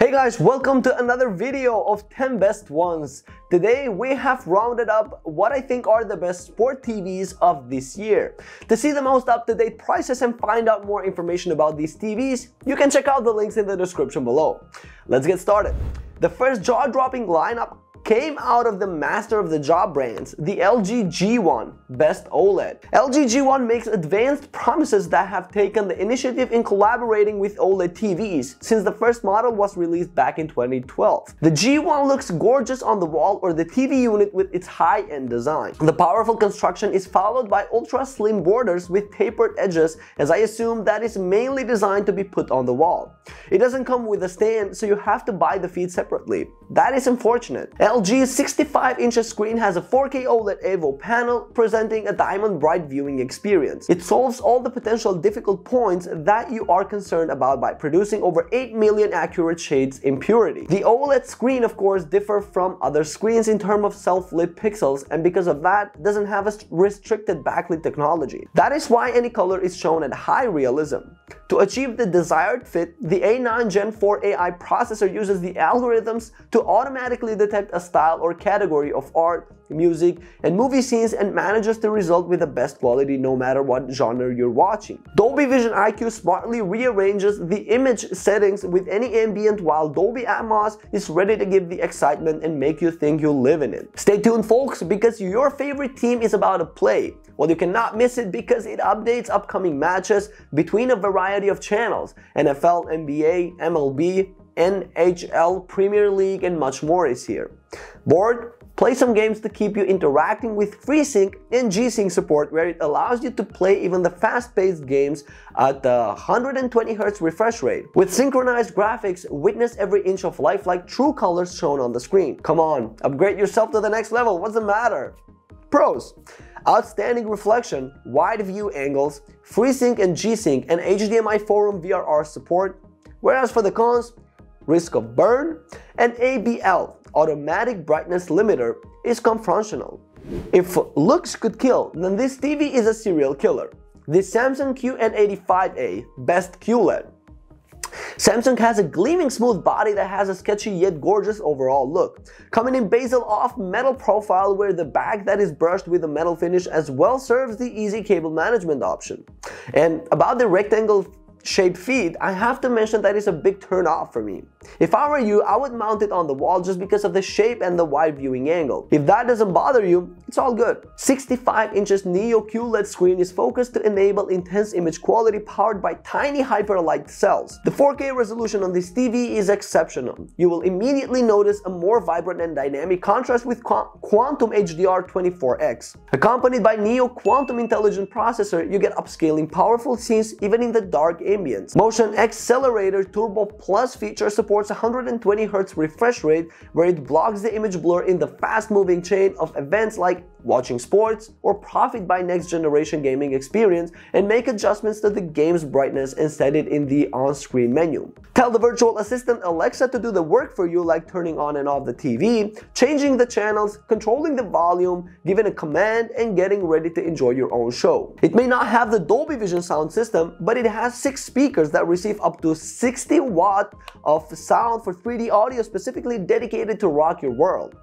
Hey guys, welcome to another video of 10 best ones. Today we have rounded up what I think are the best sport TVs of this year. To see the most up-to-date prices and find out more information about these TVs, you can check out the links in the description below. Let's get started. The first jaw-dropping lineup came out of the master of the job brands, the LG G1 Best OLED. LG G1 makes advanced promises that have taken the initiative in collaborating with OLED TVs since the first model was released back in 2012. The G1 looks gorgeous on the wall or the TV unit with its high-end design. The powerful construction is followed by ultra slim borders with tapered edges as I assume that is mainly designed to be put on the wall. It doesn't come with a stand so you have to buy the feet separately. That is unfortunate. LG's 65 inch screen has a 4K OLED EVO panel presenting a diamond bright viewing experience. It solves all the potential difficult points that you are concerned about by producing over 8 million accurate shades in purity. The OLED screen of course differ from other screens in terms of self-lit pixels and because of that doesn't have a restricted backlit technology. That is why any color is shown at high realism. To achieve the desired fit, the A9 Gen 4 AI processor uses the algorithms to automatically detect a style or category of art, music, and movie scenes and manages the result with the best quality no matter what genre you're watching. Dolby Vision IQ smartly rearranges the image settings with any ambient while Dolby Atmos is ready to give the excitement and make you think you live in it. Stay tuned folks because your favorite team is about to play. Well, you cannot miss it because it updates upcoming matches between a variety of channels NFL, NBA, MLB, NHL, Premier League, and much more is here. Bored? Play some games to keep you interacting with FreeSync and G-Sync support where it allows you to play even the fast-paced games at the 120Hz refresh rate. With synchronized graphics, witness every inch of life like true colors shown on the screen. Come on, upgrade yourself to the next level, what's the matter? Pros outstanding reflection, wide view angles, FreeSync and G-Sync, and HDMI Forum VRR support. Whereas for the cons, risk of burn, and ABL, automatic brightness limiter, is confrontational. If looks could kill, then this TV is a serial killer. The Samsung QN85A Best QLED Samsung has a gleaming smooth body that has a sketchy yet gorgeous overall look. Coming in bezel off metal profile where the back that is brushed with a metal finish as well serves the easy cable management option. And about the rectangle shaped feet, I have to mention that is a big turn off for me. If I were you, I would mount it on the wall just because of the shape and the wide viewing angle. If that doesn't bother you, it's all good. 65 inches Neo QLED screen is focused to enable intense image quality powered by tiny hyperlight cells. The 4K resolution on this TV is exceptional. You will immediately notice a more vibrant and dynamic contrast with Qu Quantum HDR 24X. Accompanied by Neo Quantum Intelligent processor, you get upscaling powerful scenes even in the dark ambience. Motion Accelerator Turbo Plus feature supports 120 Hz refresh rate where it blocks the image blur in the fast-moving chain of events like watching sports, or profit by next generation gaming experience and make adjustments to the game's brightness and set it in the on-screen menu. Tell the virtual assistant Alexa to do the work for you like turning on and off the TV, changing the channels, controlling the volume, giving a command, and getting ready to enjoy your own show. It may not have the Dolby Vision sound system, but it has six speakers that receive up to 60 watt of sound for 3D audio specifically dedicated to rock your world.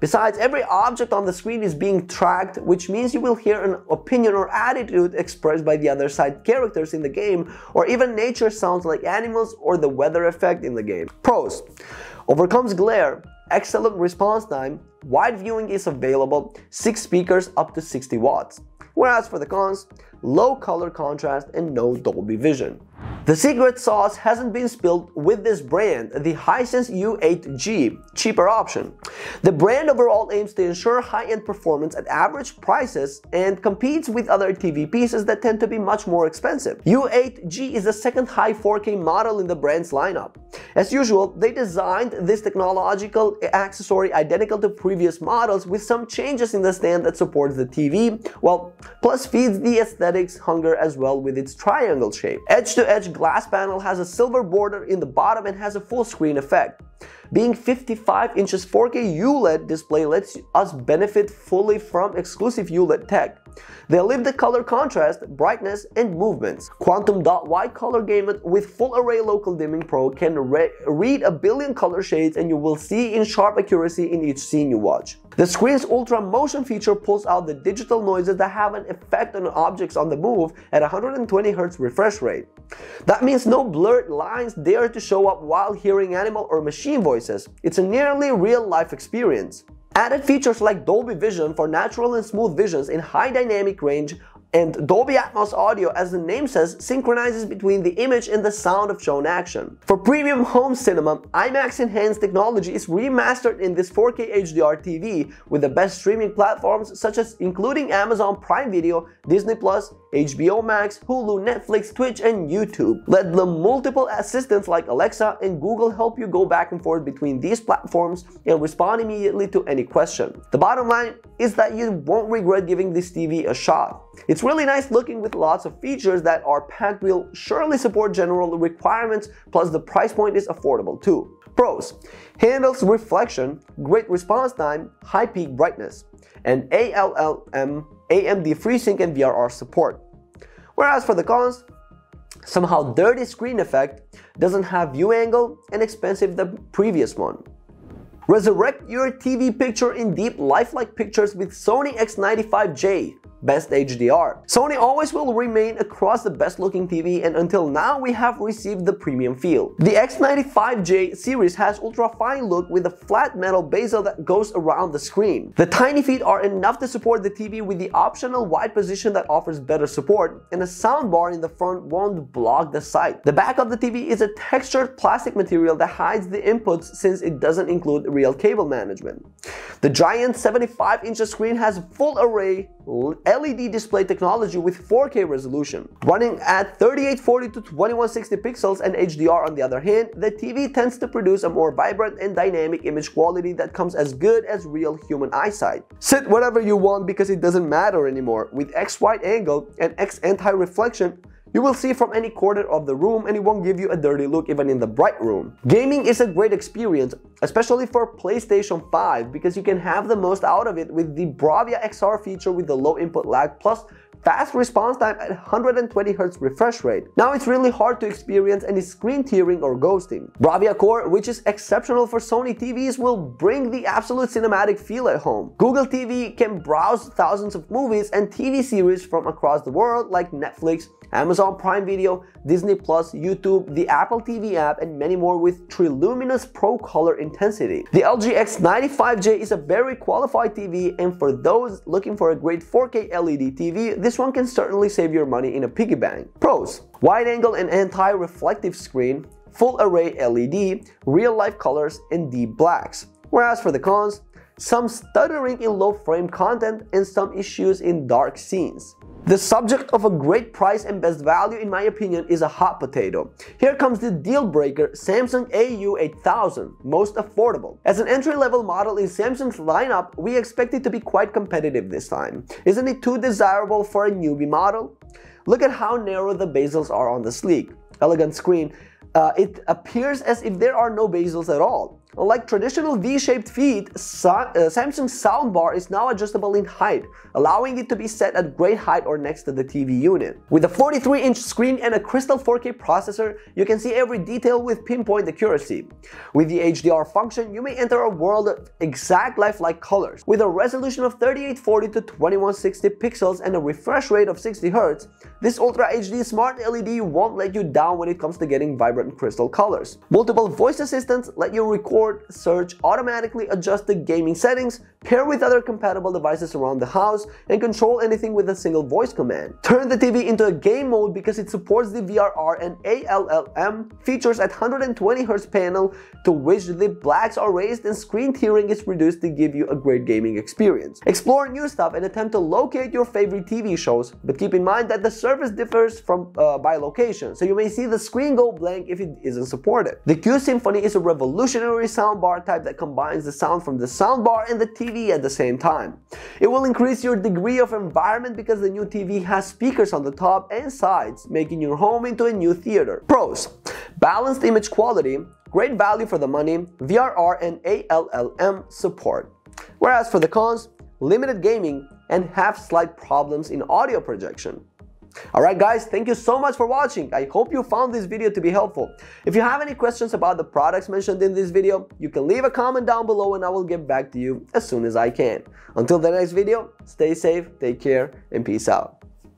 Besides, every object on the screen is being tracked, which means you will hear an opinion or attitude expressed by the other side characters in the game, or even nature sounds like animals or the weather effect in the game. Pros Overcomes glare, excellent response time, wide viewing is available, 6 speakers up to 60 watts. Whereas for the cons, low color contrast and no Dolby Vision. The secret sauce hasn't been spilled with this brand, the Hisense U8G, cheaper option. The brand overall aims to ensure high-end performance at average prices and competes with other TV pieces that tend to be much more expensive. U8G is the second high 4K model in the brand's lineup. As usual, they designed this technological accessory identical to previous models with some changes in the stand that supports the TV, well, plus feeds the aesthetics hunger as well with its triangle shape. Edge-to-edge glass panel has a silver border in the bottom and has a full screen effect. Being 55 inches 4K ULED display lets us benefit fully from exclusive ULED tech. They lift the color contrast, brightness, and movements. Quantum Dot White Color Gamut with Full Array Local Dimming Pro can re read a billion color shades and you will see in sharp accuracy in each scene you watch. The screen's Ultra Motion feature pulls out the digital noises that have an effect on objects on the move at 120Hz refresh rate. That means no blurred lines dare to show up while hearing animal or machine voices. It's a nearly real life experience. Added features like Dolby Vision for natural and smooth visions in high dynamic range and Dolby Atmos audio, as the name says, synchronizes between the image and the sound of shown action. For premium home cinema, IMAX Enhanced technology is remastered in this 4K HDR TV with the best streaming platforms such as including Amazon Prime Video, Disney Plus, HBO Max, Hulu, Netflix, Twitch, and YouTube. Let the multiple assistants like Alexa and Google help you go back and forth between these platforms and respond immediately to any question. The bottom line is that you won't regret giving this TV a shot. It's really nice looking with lots of features that are packed will surely support general requirements, plus the price point is affordable too. Pros handles reflection, great response time, high peak brightness, and ALLM, AMD FreeSync, and VRR support. Whereas for the cons, somehow dirty screen effect doesn't have view angle and expensive the previous one. Resurrect your TV picture in deep lifelike pictures with Sony X95J best HDR. Sony always will remain across the best looking TV and until now we have received the premium feel. The X95J series has ultra fine look with a flat metal bezel that goes around the screen. The tiny feet are enough to support the TV with the optional wide position that offers better support and a soundbar in the front won't block the sight. The back of the TV is a textured plastic material that hides the inputs since it doesn't include real cable management. The giant 75 inch screen has full array LED display technology with 4K resolution. Running at 3840 to 2160 pixels and HDR on the other hand, the TV tends to produce a more vibrant and dynamic image quality that comes as good as real human eyesight. Sit whatever you want because it doesn't matter anymore. With X wide angle and X anti-reflection, you will see from any corner of the room and it won't give you a dirty look even in the bright room. Gaming is a great experience, especially for PlayStation 5 because you can have the most out of it with the Bravia XR feature with the low input lag plus fast response time at 120Hz refresh rate. Now it's really hard to experience any screen tearing or ghosting. Bravia Core, which is exceptional for Sony TVs, will bring the absolute cinematic feel at home. Google TV can browse thousands of movies and TV series from across the world like Netflix, Amazon Prime Video, Disney Plus, YouTube, the Apple TV app, and many more with Triluminos Pro Color Intensity. The LG X95J is a very qualified TV, and for those looking for a great 4K LED TV, this one can certainly save your money in a piggy bank. Pros Wide angle and anti reflective screen, full array LED, real life colors, and deep blacks. Whereas for the cons, some stuttering in low frame content and some issues in dark scenes. The subject of a great price and best value in my opinion is a hot potato. Here comes the deal breaker Samsung AU8000, most affordable. As an entry level model in Samsung's lineup, we expect it to be quite competitive this time. Isn't it too desirable for a newbie model? Look at how narrow the bezels are on the sleek, elegant screen. Uh, it appears as if there are no bezels at all. Unlike traditional V-shaped feet, uh, Samsung's soundbar is now adjustable in height, allowing it to be set at great height or next to the TV unit. With a 43-inch screen and a crystal 4K processor, you can see every detail with pinpoint accuracy. With the HDR function, you may enter a world of exact lifelike colors. With a resolution of 3840 to 2160 pixels and a refresh rate of 60 Hz, this Ultra HD Smart LED won't let you down when it comes to getting vibrant crystal colors. Multiple voice assistants let you record search, automatically adjust the gaming settings, pair with other compatible devices around the house, and control anything with a single voice command. Turn the TV into a game mode because it supports the VRR and ALLM features at 120Hz panel to which the blacks are raised and screen tearing is reduced to give you a great gaming experience. Explore new stuff and attempt to locate your favorite TV shows, but keep in mind that the service differs from uh, by location, so you may see the screen go blank if it isn't supported. The Q Symphony is a revolutionary soundbar type that combines the sound from the soundbar and the TV at the same time. It will increase your degree of environment because the new TV has speakers on the top and sides, making your home into a new theater. Pros Balanced image quality, great value for the money, VRR and ALLM support. Whereas for the cons, limited gaming, and have slight problems in audio projection. Alright guys, thank you so much for watching. I hope you found this video to be helpful. If you have any questions about the products mentioned in this video, you can leave a comment down below and I will get back to you as soon as I can. Until the next video, stay safe, take care, and peace out.